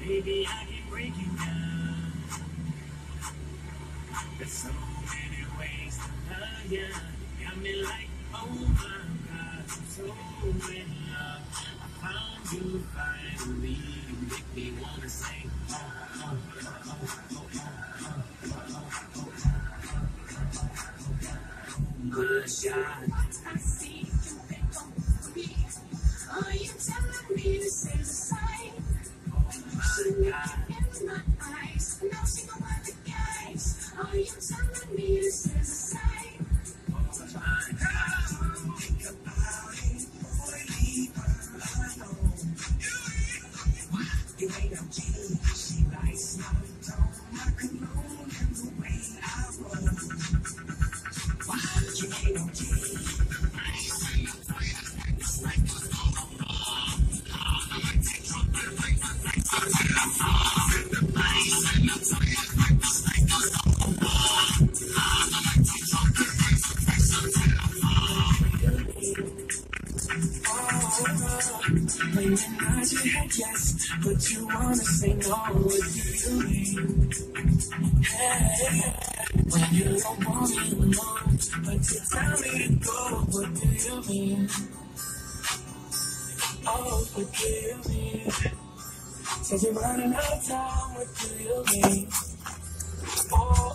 Baby, I down. There's so many ways to love you. Got me like, oh my God, so in love. I found you finally. You make me wanna sing. Oh, oh, oh, oh, oh, oh, oh, oh. Good shot. I see When you nod your head yes, but you wanna say no, do you mean? Hey, when you don't want me alone, but you tell me to go, what do you mean? Oh, what do you mean? Says you're running out of time, what do you mean? Oh,